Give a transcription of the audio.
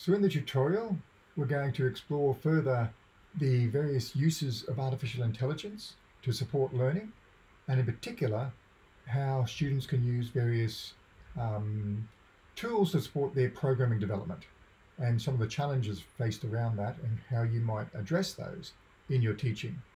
So in the tutorial, we're going to explore further the various uses of artificial intelligence to support learning, and in particular, how students can use various um, tools to support their programming development and some of the challenges faced around that and how you might address those in your teaching.